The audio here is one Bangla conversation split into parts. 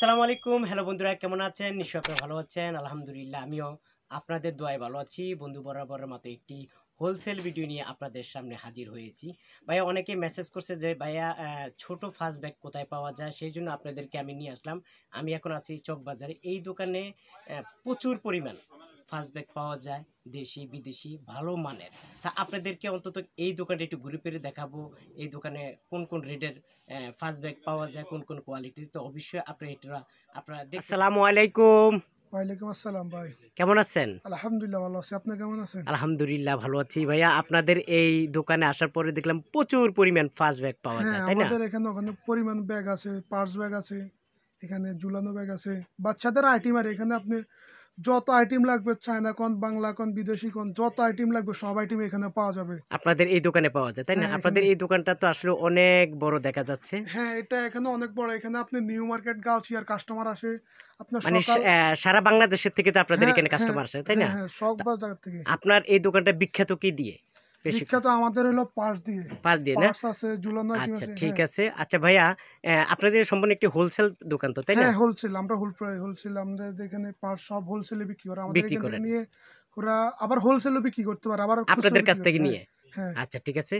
আসসালামু আলাইকুম। হ্যালো বন্ধুরা, কেমন আছেন? নিশ্চয় আপনারা ভালো আছেন। আলহামদুলিল্লাহ, আমিও আপনাদের দোয়ায় ভালো আছি। বন্ধু বরাবরের মতো একটি হোলসেল ভিডিও নিয়ে আপনাদের সামনে হাজির হয়েছি। ভাইয়া, অনেকে মেসেজ করছে যে, ভাইয়া ছোট ফাস্ট ব্যাগ কোথায় পাওয়া যায়? সেই জন্য আপনাদেরকে আমি নিয়ে আসলাম। আমি এখন আছি চকবাজারে। এই দোকানে প্রচুর পরিমাণ ফাস্ট ব্যাগ পাওয়া যায় দেশি বিদেশি ভালো মানের। তা আপনাদেরকে অন্তত এই দোকানটা একটু ঘুরে ফিরে দেখাবো এই দোকানে কোন কোন রেটের ফাস্ট ব্যাগ পাওয়া যায় কোন কোন কোয়ালিটির। তো অবশ্যই আপনারা এটা আপনারা আসসালামু আলাইকুম। ওয়ালাইকুম আসসালাম ভাই। কেমন আছেন? আলহামদুলিল্লাহ ভালো আছি। আপনি কেমন আছেন? আলহামদুলিল্লাহ ভালো আছি। ভাইয়া আপনাদের এই দোকানে আসার পরে দেখলাম প্রচুর পরিমাণ ফাস্ট ব্যাগ পাওয়া হ্যাঁ যায় তাই না? আমাদের এখানে ওখানে পরিমাণ ব্যাগ আছে পার্স ব্যাগ আছে এখানে ঝুলানো ব্যাগ আছে। বাচ্চাদের আইটেম আর এখানে আপনি যত আইটেম লাগবে চায়না কোন বাংলা কোন বিদেশি কোন যত আইটেম লাগবে সব আইটেম এখানে পাওয়া যাবে। আপনাদের এই দোকানে পাওয়া যায় তাই না? হ্যাঁ, আপনাদের এই দোকানটা তো আসলে অনেক বড় দেখা যাচ্ছে। হ্যাঁ এটা এখানে অনেক বড়। এখানে আপনি নিউ মার্কেট গাউছি আর কাস্টমার আসে। আপনার মানে সারা বাংলাদেশের থেকে তো আপনাদের হ্যাঁ, এখানে হ্যাঁ, কাস্টমার আসে তাই না? হ্যাঁ, হ্যাঁ, সব জায়গা থেকে। আপনার এই দোকানটা বিখ্যাত কি দিয়ে? বিখ্যাত আমাদের হলো পার্স দিয়ে। পাঁচ দিয়ে না? আছে ঝুলানো আচ্ছা ঠিক। আছে। আচ্ছা ভাইয়া আপনাদের সম্পূর্ণ একটি হোলসেল দোকান তো তাই না? হ্যাঁ হোলসেল আমরা হোল হোলসেল আমরা এখানে পার্স সব হোলসেলে বিক্রি করে। আমাদের বিক্রি এখান থেকে করেন। নিয়ে ওরা আবার হোলসেলও বিক্রি করতে পারে আবার আপনাদের কাছ থেকে নিয়ে? আচ্ছা ঠিক আছে।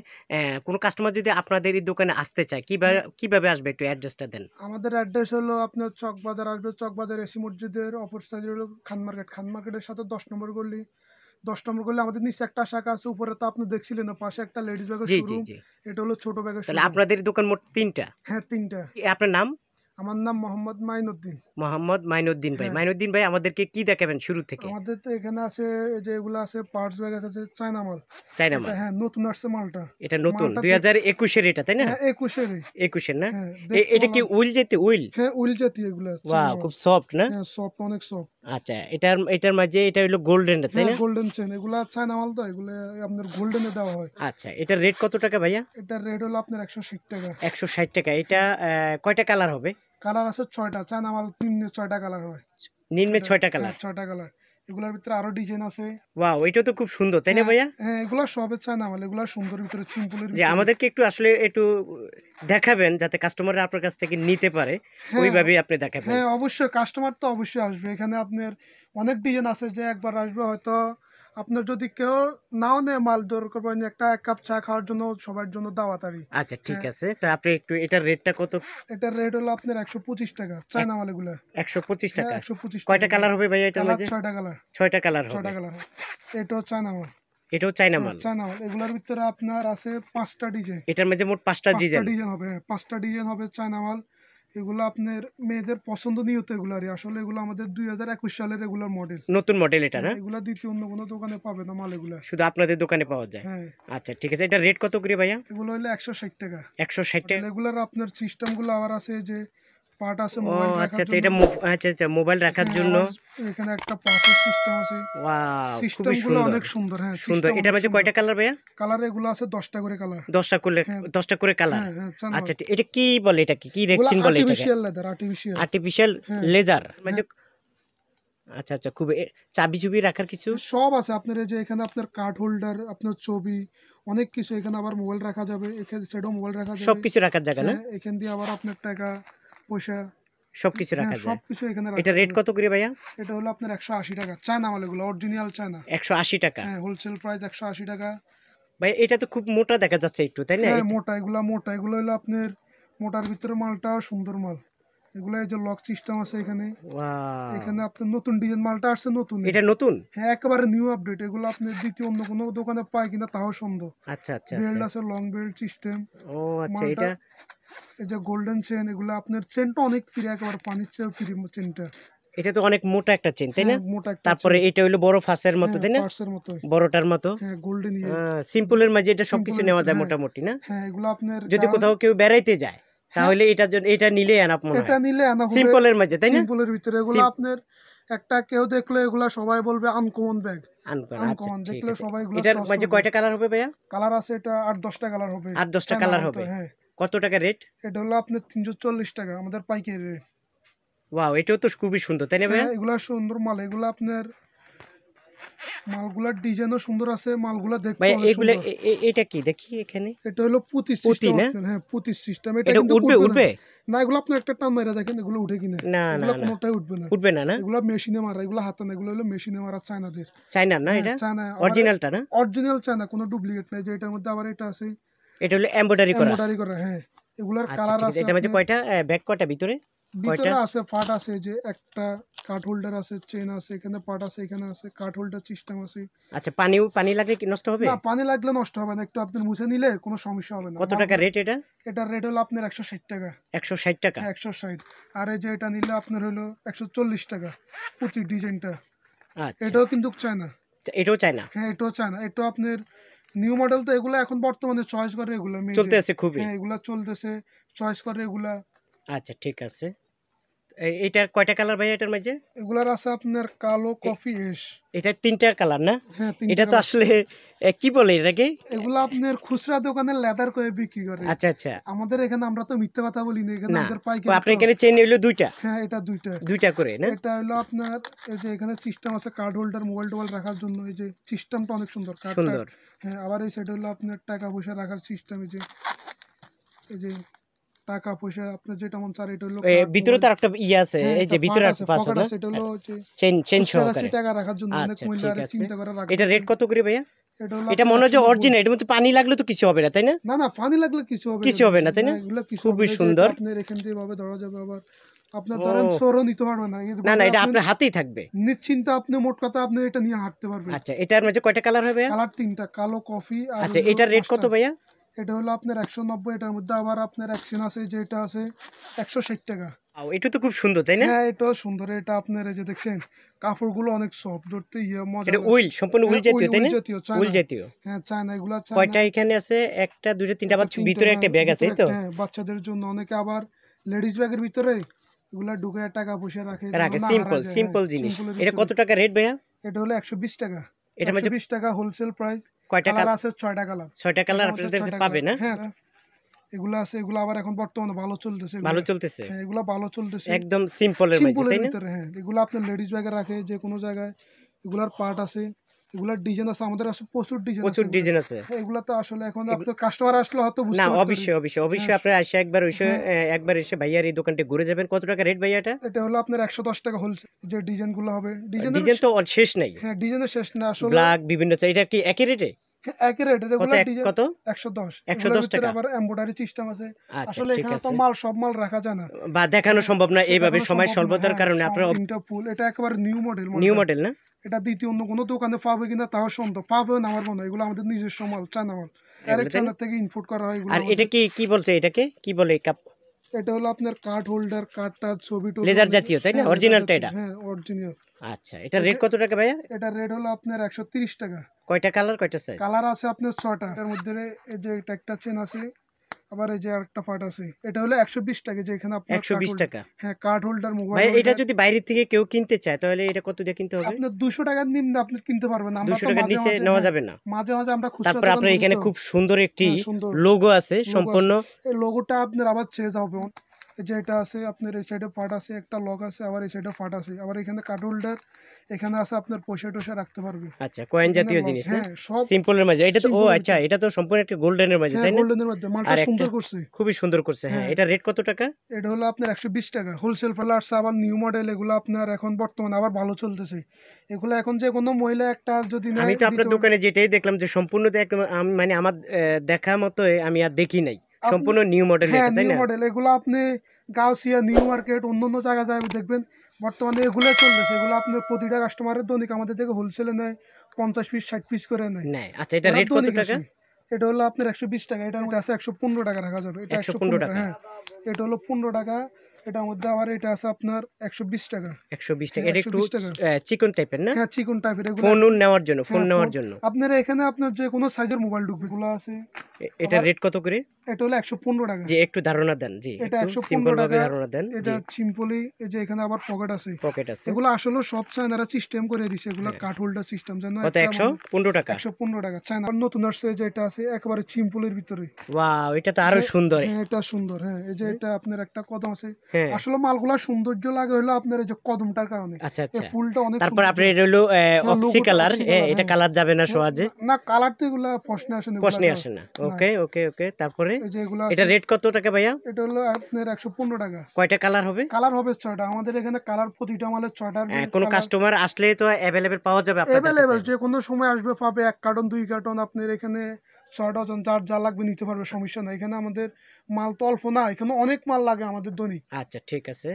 কোনো কাস্টমার যদি আপনাদের এই দোকানে আসতে চায় কীভাবে কীভাবে আসবে একটু অ্যাড্রেসটা দেন? আমাদের অ্যাড্রেস হলো আপনার চক বাজার আসবে চক বাজার এসি মসজিদের অপর সাইড হলো খান মার্কেট খান মার্কেটের সাথে দশ নম্বর গলি দশ নম্বর করলে আমাদের নিচে একটা শাখা আছে উপরে তো আপনি দেখছিলেন না, পাশে একটা লেডিস ব্যাগের শোরুম এটা হলো ছোট ব্যাগের তাহলে আপনাদের দোকান মোট তিনটা? হ্যাঁ তিনটা। আপনার নাম? আমার নাম মোহাম্মদ মাইনুদ্দিন। মোহাম্মদ মাইনুদ্দিন ভাই। হ্যাঁ। মাইনুদ্দিন ভাই আমাদেরকে কি দেখাবেন শুরু থেকে? আমাদের তো এখানে আছে যে এগুলো আছে পার্টস ব্যাগ আছে চায়না মাল। চাইনা মাল। হ্যাঁ নতুন আসছে মালটা। এটা নতুন মালটা দুই হাজার একুশের এটা তাই না? হ্যাঁ একুশেরই। একুশের না? হ্যাঁ এটা কি উইল যেতে উইল? হ্যাঁ উইল জাতীয় এগুলো ওয়া খুব সফট না? হ্যাঁ সফট অনেক সফট। আচ্ছা এটার এটার মাঝে এটা হলো গোল্ডেন তাই হ্যাঁ না গোল্ডেন চেন এগুলো চায়না মাল তো এগুলো আপনার গোল্ডেনে দেওয়া হয়। আচ্ছা এটার রেট কত টাকা ভাইয়া? এটার রেট হলো আপনার একশো ষাট টাকা। একশো ষাট টাকা। এটা কয়টা কালার হবে? কালার আছে ছয়টা চায়না মাল তিন ছয়টা কালার হয়। নিম্নে ছয়টা- ছয়টা কালার। হ্যাঁ, ছয়টা কালার। এগুলোর ভিতরে আরও ডিজাইন আছে। ওয়াও এটা তো খুব সুন্দর তাই না হ্যাঁ, ভাইয়া? হ্যাঁ এগুলো সবে চায়না মাল এগুলো সুন্দর ভিতরে সিম্পলের যে আমাদেরকে একটু আসলে একটু দেখাবেন যাতে কাস্টমাররা আপনার কাছ থেকে নিতে পারে ওইভাবেই আপনি দেখাবেন। হ্যাঁ অবশ্যই কাস্টমার তো অবশ্যই আসবে। এখানে আপনার অনেক ডিজাইন আছে যে একবার আসবে হয়তো আপনার যদি কেউ নাও নেয় মাল দরকার পড়ে একটা এক কাপ চা খাওয়ার জন্য সবার জন্য দাওয়াতারি। আচ্ছা ঠিক হ্যাঁ। আছে। তো আপনি একটু এটার রেটটা কত? এটার রেট হলো আপনার একশো পঁচিশ টাকা চায়না মাল এগুলো একশো পঁচিশ টাকা? একশো পঁচিশ কয়টা কালার হবে ভাইয়া এটা মাঝে ছয়টা কালার। ছয়টা কালার হবে। ছয়টা কালার এটাও চায়না মাল এটাও চায়না মাল? চায়না মাল এগুলোর ভিতরে আপনার আছে পাঁচটা ডিজাইন। এটার মধ্যে মোট পাঁচটা পাঁচটা ডিজাইন? ডিজাইন হবে হ্যাঁ, পাঁচটা ডিজাইন হবে চায়না মাল এগুলো আপনার মেয়েদের পছন্দ পছন্দনীয় তো এগুলারই আসলে এগুলো আমাদের দুই হাজার একুশ সালের রেগুলার মডেল নতুন মডেল এটা না? এগুলো দ্বিতীয় অন্য কোনো দোকানে পাবে না মাল এগুলো শুধু আপনাদের দোকানে পাওয়া যায়? হ্যাঁ। আচ্ছা ঠিক আছে। এটা রেট কত করে ভাইয়া? এগুলো হলো একশো ষাট টাকা। একশো ষাট টাকা। রেগুলার আপনার সিস্টেমগুলো আবার আছে যে পার্ট আছে মোবাইল আচ্ছা রাখার এটা আচ্ছা আচ্ছা মোবাইল রাখার হ্যাঁ, জন্য। এখানে একটা পাসের সিস্টেম আছে। ওয়াও সিস্টেম খুবই গুলো সুন্দর। অনেক সুন্দর হ্যাঁ সুন্দর। এটার মাঝে কয়টা কালার ভাইয়া? কালার এগুলো আছে দশটা করে কালার দশটা করলে হ্যাঁ। দশটা করে কালার হ্যাঁ হ্যাঁ আচ্ছা এটা কি বলে এটা কি? কি রেক্সিন বলে এটাকে? আর্টিফিশিয়াল লেদার আর্টিফিশিয়াল আর্টিফিশিয়াল হ্যাঁ। লেজার মানে আচ্ছা আচ্ছা খুব চাবি চুবি রাখার কিছু? সব আছে। আপনার যে এখানে আপনার কার্ড হোল্ডার আপনার ছবি অনেক কিছু এখানে আবার মোবাইল রাখা যাবে। এখানে সাইডেও মোবাইল রাখা যাবে। সবকিছু রাখার জায়গা না? হ্যাঁ, এখান দিয়ে আবার আপনার টাকা পয়সা সবকিছু হ্যাঁ, রাখা যায়। সবকিছু এখানে রাখা এটা রেট কত করে ভাইয়া? এটা হলো আপনার একশো আশি টাকা। চায়না মাল এগুলো অরিজিনাল চায়না। একশো আশি টাকা। হ্যাঁ হোলসেল প্রাইস একশো আশি টাকা। ভাই এটা তো খুব মোটা দেখা যাচ্ছে একটু তাই না? হ্যাঁ মোটা এগুলা মোটা। এগুলো হলো আপনার মোটার ভিতরে মালটা সুন্দর মাল। এগুলো এই যে লক সিস্টেম আছে এখানে। এখানে আপনার নতুন ডিজাইন মালটা আসছে নতুন। এটা নতুন? হ্যাঁ একেবারে নিউ আপডেট এগুলো আপনার দ্বিতীয় অন্য কোনো দোকানে পায় কিনা তাও সন্দেহ। আচ্ছা আচ্ছা বেল্ট আচ্ছা। আছে লং বেল্ট সিস্টেম ও আচ্ছা এটা? এই যে গোল্ডেন চেন এগুলো আপনার চেনটা অনেক ফ্রি একেবারে পানির চেয়েও ফ্রি চেনটা এটা তো অনেক মোটা একটা চেন তাই না? হ্যাঁ, তারপরে এটা হলো বড় ফাঁসের মতো তাই না? বড়টার মতো। হ্যাঁ গোল্ডেন ইয়ে। সিম্পলের মাঝে এটা সবকিছু নেওয়া যায় হ্যাঁ। মোটামুটি না? হ্যাঁ এগুলো আপনার যদি কোথাও কেউ বেড়াইতে যায়। তাহলে এটার জন্য এটা নিলে আনাপ মনে এটা নিলে হবে সিম্পলের মাঝে তাই না? সিম্পলের ভিতরে এগুলো আপনার একটা কেউ দেখলে এগুলা সবাই বলবে আনকমন ব্যাগ আনকমন দেখলে সবাই এগুলো এটার মাঝে কয়টা কালার হবে ভাইয়া? কালার আছে এটা আট দশটা কালার হবে। আট দশটা কালার হবে। হ্যাঁ। কত টাকা রেট এটা হলো আপনার তিনশো চল্লিশ টাকা আমাদের পাইকারি রেট ওয়াও এটাও তো খুবই সুন্দর তাই না ভাইয়া? হ্যাঁ এগুলা সুন্দর মাল এগুলো আপনার মালগুলার ডিজাইনও সুন্দর আছে মালগুলা দেখতে ভাই এগুলো এটা কি দেখি এখানে? এটা হলো পুঁতি সিস্টেম হ্যাঁ পুঁতি সিস্টেম এটা কিন্তু উঠবে উঠবে না। এগুলো আপনার একটা টান দেখেন এগুলো উঠে কিনা। না না না। কোনোটাই উঠবে না। উঠবে না না? এগুলো মেশিনে মারা এগুলো হাতে না এগুলো হলো মেশিনে মারা চায়নাদের। চাইনা না এটা? চায়না। অরিজিনালটা না? অরিজিনাল চায়না কোনো ডুপ্লিকেট নাই যে এটার মধ্যে আবার এটা আছে। এটা হলো এমব্রয়ডারি করা। এমব্রয়ডারি করা হ্যাঁ। এগুলার আচ্ছা কালার আছে। এটা কয়টা ব্যাগ কয়টা ভিতরে? ভিতরে আছে পার্ট আছে যে একটা কাঠ হোল্ডার আছে চেন আছে এখানে পার্ট আছে এখানে আছে কাঠ হোল্ডার সিস্টেম আছে। আচ্ছা পানিও পানি লাগলে কি নষ্ট হবে? না পানি লাগলে নষ্ট হবে না একটু আপনি মুছে নিলে কোনো সমস্যা হবে না। কত টাকা রেট এটা? এটার রেট হলো আপনার একশো ষাট টাকা। একশো ষাট টাকা? হ্যাঁ একশো ষাট। আর এই যে এটা নিলে আপনার হলো একশো চল্লিশ টাকা প্রতি ডিজাইনটা। আচ্ছা। এটাও কিন্তু চায়না। এটাও চাই না হ্যাঁ এটাও চায়না। এটা আপনার নিউ মডেল তো এগুলো এখন বর্তমানে চয়েস করে এগুলো মেয়েদের। চলতে আছে খুবই। হ্যাঁ এগুলা চলতেছে চয়েস করে এগুলা। আচ্ছা ঠিক আছে। এই- এইটার কয়টা কালার ভাই এটার মাঝে? এগুলার আছে আপনার কালো কফি এস এটা তিনটা কালার না? হ্যাঁ এটা তো আসলে কি বলে এটাকে? এগুলো আপনার খুচরা দোকানে লেদার করে বিক্রি করে। আচ্ছা আচ্ছা। আমাদের এখানে আমরা তো মিথ্যা কথা বলি না এখানে আমাদের পাইকারি আপনার এখানে চেন হইল দুইটা? হ্যাঁ এটা দুইটা। দুইটা করে না? এটা হলো আপনার এই যে এখানে সিস্টেম আছে কার্ড হোল্ডার মোবাইল টোবাইল রাখার জন্য এই যে সিস্টেমটা অনেক সুন্দর সুন্দর। হ্যাঁ আবার এই সাইডে হলো আপনার টাকা পয়সা রাখার সিস্টেম এই যে এই যে টাকা পয়সা আপনার যেটা মন চার এটা হলো ভিতরে তো একটা ইয়ে আছে হ্যাঁ, এই যে ভিতরে একটা পাস আছে, এটা হলো চেন চেন সহকারে টাকা রাখার জন্য অনেক আচ্ছা, ঠিক চিন্তা করে রাখে এটা রেট কত করে ভাইয়া? এটা মনে হয় অরিজিনাল এটার মধ্যে পানি লাগলে তো কিছু হবে না তাই না? না না পানি লাগলে কিছু হবে কিছু হবে না, তাই না? হ্যাঁ, খুবই সুন্দর। এটা আপনার এখান থেকে ভাবে ধরা যাবে আবার। আপনার ধরেন ও। সরও নিতে পারবে না না না এটা আপনার হাতেই থাকবে। নিশ্চিন্তে আপনি মোট কথা আপনি এটা নিয়ে হাঁটতে পারবেন। আচ্ছা এটার মাঝে কয়টা কালার হবে কালার তিনটা কালো কফি আচ্ছা এটার রেট কত ভাইয়া? এটা হলো আপনার একশো নব্বই এটার মধ্যে আবার আপনার অ্যাকশন আছে যেটা আছে একশো ষাট টাকা। এটা তো খুব সুন্দর তাই না? হ্যাঁ এটাও সুন্দর এটা আপনার এই যে দেখছেন কাপড়গুলো অনেক সফট ধরতে ইয়ে মজা এটা উইল সম্পূর্ণ উইল হ্যাঁ, জাতীয় তাই না? উইল জাতীয় হ্যাঁ চায়না এগুলো কয়টা এখানে আছে? একটা দুইটা তিনটা আবার ভিতরে একটা ব্যাগ আছে তো? হ্যাঁ বাচ্চাদের জন্য অনেকে আবার লেডিস ব্যাগের ভিতরে এগুলা ঢুকে টাকা পয়সা রাখে রাখে সিম্পল সিম্পল হ্যাঁ, জিনিস। এটা কত টাকা রেট ভাইয়া? এটা হলো একশো বিশ টাকা। এটা মানে 20 টাকা হোলসেল প্রাইস কয়টা কালার আছে ছয়টা কালার 6টা কালার আপনাদের কাছে পাবে না? হ্যাঁ এগুলো আছে এগুলো আবার এখন বর্তমানে ভালো চলতেছে ভালো চলতেছে। হ্যাঁ, এগুলো ভালো চলতেছে। একদম সিম্পলের মধ্যে তাই না? হ্যাঁ। এগুলো আপনার লেডিস ব্যাগে রাখে যে কোনো জায়গায় এগুলার পার্ট আছে। এগুলার ডিজাইন আছে আমাদের আছে প্রচুর ডিজাইন প্রচুর ডিজাইন আছে। এগুলো তো আসলে এখন আপনার কাস্টমার আসলে হয়তো বুঝতে না অবশ্যই অবশ্যই অবশ্যই হ্যাঁ, আপনারা এসে একবার এসে একবার এসে ভাইয়ার এই দোকানটি ঘুরে যাবেন। কত টাকা রেট ভাইয়া এটা? এটা হলো আপনার একশো দশ টাকা হোল যে ডিজাইনগুলো হবে। ডিজাইন ডিজাইন তো শেষ নাই। হ্যাঁ ডিজাইনের শেষ না আসলে ব্ল্যাক বিভিন্ন। এটা কি একই রেটে হ্যাঁ, একই রেট এক- ডিজাইন কত? একশো দশ। 110 টাকা। আবার এমব্রয়ডারি সিস্টেম আছে। আচ্ছা আসলে এখানে তো মাল সব মাল রাখা যায় না। বা দেখানো সম্ভব না এইভাবে সময় স্বল্পতার হ্যাঁ, কারণে আপনারা তিনটা ফুল এটা একেবারে নিউ মডেল নিউ মডেল না? এটা দ্বিতীয় অন্য কোনো দোকানে পাবে কিনা তাও সন্দেহ। পাবে না আমার মনে হয় এগুলো আমাদের নিজস্ব মাল চায়না মাল। ডাইরেক্ট চায়না থেকে ইনপুট করা হয় এগুলো আর এটা কি কি বলছে এটাকে? কি বলে কাপ এটা হলো আপনার কার্ড হোল্ডার কার্ড টার্ড ছবি লেজার জাতীয় তাই না? হ্যাঁ, অরিজিনালটা এটা। হ্যাঁ অরিজিনাল আচ্ছা এটা রেট কত টাকা ভাইয়া? এটা রেট হলো আপনার একশো তিরিশ টাকা। কয়টা কালার কয়টা সাইজ কালার আছে আপনার ছটা। এর মধ্যে এই যে এটা একটা চেন আছে আবার এই যে আরেকটা পার্ট আছে। এটা হলো একশো বিশ টাকা যে এখানে আপনার একশো card বিশ holder- টাকা হ্যাঁ কার্ড হোল্ডার মোবাইল ভাই এটা যদি বাইরে থেকে কেউ কিনতে চায় তাহলে এটা কত দিয়ে কিনতে হবে? আপনার দুশো টাকার নিম্নে আপনি কিনতে পারবেন আমরা দুশো তো টাকার নিচে নেওয়া হ্যাঁ, যাবে না। মাঝে মাঝে আমরা খুচরা তারপর আপনার এখানে খুব সুন্দর একটি হ্যাঁ, লোগো আছে আছে। সম্পূর্ণ। এই লোগোটা আপনার আবার চেঞ্জ হবে। এই যে এটা আছে আপনার এই সাইডে পার্ট আছে একটা লক আছে আবার এই সাইডে পার্ট আছে। আবার এখানে কার্ড হোল্ডার এখানে আছে আপনার পয়সা টয়সা রাখতে পারবে। আচ্ছা কয়েন জাতীয় জিনিস হ্যাঁ সব সিম্পলের মাঝে। এটা তো ও আচ্ছা এটা তো সম্পূর্ণ একটা গোল্ডেনের মাঝে হ্যাঁ তাই না? গোল্ডেনের মধ্যে মালটা সুন্দর করছে। খুবই সুন্দর করছে হ্যাঁ। হ্যাঁ। এটা রেট কত টাকা? এটা হলো আপনার একশো বিশ টাকা। হোলসেল প্লাস আবার নিউ মডেল এগুলো আপনার এখন বর্তমানে আবার ভালো চলতেছে। এগুলো এখন যে কোনো মহিলা একটা যদি না আমি তো আপনার দোকানে যেটাই দেখলাম যে সম্পূর্ণ তো একদম মানে আমার দেখা মতো আমি আর দেখি নাই। সম্পূর্ণ নিউ মডেল হ্যাঁ নিউ মডেল এগুলো আপনি গাউসিয়া নিউ মার্কেট অন্য অন্য জায়গায় যাই দেখবেন বর্তমানে এগুলো চলতেছে এগুলো আপনার প্রতিটা কাস্টমারের দৈনিক আমাদের থেকে হোলসেলে নেয় পঞ্চাশ পিস ষাট পিস করে নেয়। আচ্ছা এটা রেট কত টাকা? এটা হলো আপনার একশো বিশ টাকা এটার মধ্যে আছে একশো পনেরো টাকা রাখা যাবে। এটা একশো পনেরো টাকা। হ্যাঁ। এটা হলো পনেরো টাকা এটার মধ্যে আবার এটা আছে আপনার একশো বিশ টাকা। একশো বিশ টাকা। হ্যাঁ, এটা একটু 120 টাকা। চিকন টাইপের না? হ্যাঁ চিকন টাইপের ফোন নেওয়ার জন্য ফোন হ্যাঁ, নেওয়ার জন্য। আপনার এখানে আপনার যে কোনো সাইজের মোবাইল ঢুকবে এগুলো আছে। এটা রেট কত করে? এটা হলো একশো পনেরো টাকা। যে একটু ধারণা দেন জি এটা একটু 115 টাকা, ধারণা দেন এটা সিম্পলি এই যে এখানে আবার পকেট আছে। পকেট আছে। এগুলো আসলে সব চায়নারা সিস্টেম করে দিছে। এগুলো হোল্ডার সিস্টেম কত একশো পনেরো টাকা? একশো পনেরো টাকা। চায়না নতুন আসছে যে এটা আছে একেবারে সিম্পলের ভিতরে। ওয়াও এটা তো আরও সুন্দর। হ্যাঁ এটা সুন্দর হ্যাঁ। এই যে এটা আপনার একটা কদম আছে। হ্যাঁ। আসলে মালগুলা সৌন্দর্য লাগে হলো আপনার এই যে কদমটার কারণে। আচ্ছা আচ্ছা। ফুলটা অনেক তারপর। আপনার এটা হলো অক্সি কালার এটা হ্যাঁ। কালার যাবে না সহজে। না কালার তো এগুলা প্রশ্নে আসে না প্রশ্নে আসে না। ওকে ওকে ওকে তারপরে? এই যে এগুলো এটা রেট কত টাকা ভাইয়া? এটা হলো আপনার একশো পনেরো টাকা। কয়টা কালার হবে? কালার হবে ছয়টা। আমাদের এখানে কালার প্রতিটা মালের ছয়টা কোনো কাস্টমার আসলে তো অ্যাভেলেবেল পাওয়া যাবে আপনাদের অ্যাভেলেবেল যে কোনো সময় আসবে পাবে এক কার্টন দুই কার্টন আপনার এখানে ছয় ডজন যার যা লাগবে নিতে পারবে সমস্যা নাই। এখানে আমাদের মাল তো অল্প না এখানে অনেক মাল লাগে আমাদের দৈনিক। আচ্ছা ঠিক আছে।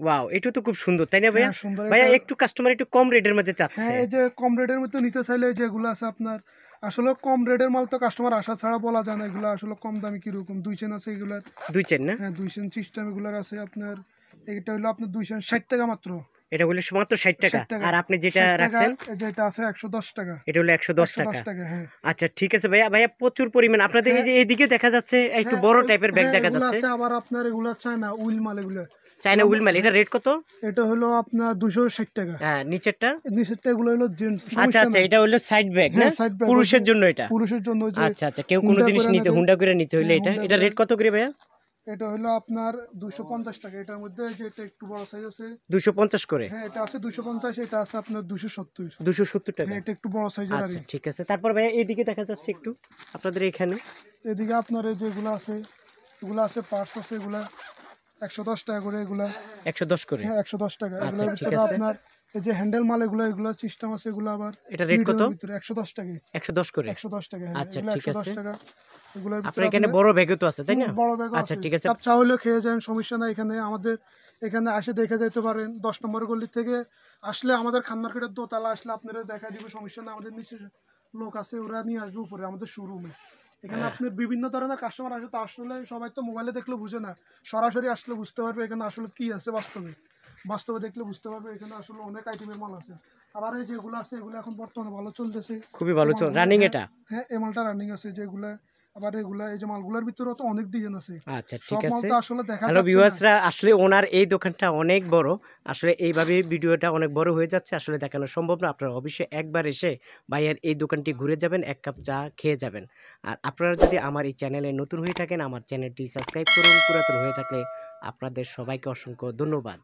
ওয়াও এটা তো খুব সুন্দর তাই না ভাইয়া? হ্যাঁ, সুন্দর ভাইয়া একটু কাস্টমার একটু কম রেটের মধ্যে চাচ্ছে। হ্যাঁ এই যে কম রেটের মধ্যে নিতে চাইলে যেগুলো আছে আপনার আসলে কম রেটের মাল তো কাস্টমার আসা ছাড়া বলা যায় না এগুলো আসলে কম দামি কীরকম? দুই চেন আছে এগুলার। দুই চেন না? হ্যাঁ দুই চেন সিস্টেম এগুলার আছে আপনার। এটা হলো আপনার দুই চেন ষাট টাকা মাত্র। এটা হলো মাত্র ষাট টাকা। 60 টাকা। আর আপনি যেটা রাখছেন? এই যে এটা আছে একশো দশ টাকা। এটা হলো একশো দশ একশো টাকা দশ টাকা। হ্যাঁ। আচ্ছা ঠিক আছে ভাইয়া। ভাইয়া প্রচুর পরিমাণ। আপনাদের এই যে এইদিকে দেখা যাচ্ছে একটু হ্যাঁ, বড় টাইপের ব্যাগ হ্যাঁ, দেখা যাচ্ছে। আবার আপনার এগুলো চায়না উইল মাল এগুলো। চাইনা উইল মাল এটা রেট কত? এটা হলো আপনার দুশো ষাট টাকা। হ্যাঁ নিচেরটা? নিচেরটা এগুলো হলো জেন্টস আচ্ছা আচ্ছা এটা হলো সাইড ব্যাগ না? হ্যাঁ, পুরুষের জন্য এটা? পুরুষের জন্য আচ্ছা আচ্ছা কেউ কোনো জিনিস নিতে হুন্ডা করে নিতে হইলে হ্যাঁ, এটা এটা রেট কত করে ভাইয়া? এটা হলো আপনার দুশো পঞ্চাশ টাকা। এটার মধ্যে যে এটা একটু বড় সাইজ আছে দুশো পঞ্চাশ করে? হ্যাঁ এটা আছে দুশো পঞ্চাশ এটা আছে আপনার দুশো সত্তর। দুশো সত্তর টাকা? হ্যাঁ এটা একটু বড় সাইজের আচ্ছা ঠিক আছে। তারপর ভাইয়া এইদিকে দেখা যাচ্ছে একটু আপনাদের এখানে। এদিকে আপনার যেগুলো আছে এগুলো আছে পার্স আছে এগুলা একশো দশ টাকা করে এগুলা। একশো দশ করে? হ্যাঁ একশো দশ টাকা। আচ্ছা। আপনার এই যে হ্যান্ডেল মাল এগুলো এগুলো সিস্টেম আছে এগুলো আবার এটা রেট কত? medium এর ভিতরে একশো দশ টাকা। একশো দশ করে? একশো দশ টাকা হ্যাঁ, আচ্ছা, ঠিক আছে। এগুলোর আপনার এখানে বড় ব্যাগও তো আছে তাই না? বড় ব্যাগ আচ্ছা, ঠিক আছে। চাপ খেয়ে যান সমস্যা নাই এখানে। আমাদের এখানে আসে দেখে যেতে পারেন। দশ নম্বর গলি থেকে আসলে আমাদের খান মার্কেটের দোতলা আসলে আপনারা দেখা দিবে সমস্যা নাই। আমাদের নিচে লোক আছে ওরা নিয়ে আসবে উপরে আমাদের শোরুমে এখানে আপনি আপনার বিভিন্ন ধরনের কাস্টমার আসে তো আসলে সবাই তো মোবাইলে দেখলে বুঝে না। সরাসরি আসলে বুঝতে পারবে এখানে আসলে কি আছে বাস্তবে। বাস্তবে দেখলে বুঝতে পারবে এখানে আসলে অনেক আইটেমের মাল আছে। আবার এই যেগুলো আছে এগুলো এখন বর্তমানে ভালো চলতেছে। খুবই ভালো চল রানিং হ্যাঁ, এটা? হ্যাঁ এই মালটা রানিং আছে যেগুলা আবার এগুলা এই যে মালগুলোর ভিতরেও তো অনেক ডিজাইন আছে। আচ্ছা ঠিক আছে। আসলে দেখা হ্যালো ভিউয়ার্সরা আসলে ওনার এই দোকানটা অনেক বড়। আসলে এইভাবে ভিডিওটা অনেক বড় হয়ে যাচ্ছে আসলে দেখানো সম্ভব না। আপনারা অবশ্যই একবার এসে ভাইয়ের এই দোকানটি ঘুরে যাবেন এক কাপ চা খেয়ে যাবেন। আর আপনারা যদি আমার এই চ্যানেলে নতুন হয়ে থাকেন আমার চ্যানেলটি সাবস্ক্রাইব করুন। পুরাতন হয়ে থাকলে আপনাদের সবাইকে অসংখ্য ধন্যবাদ।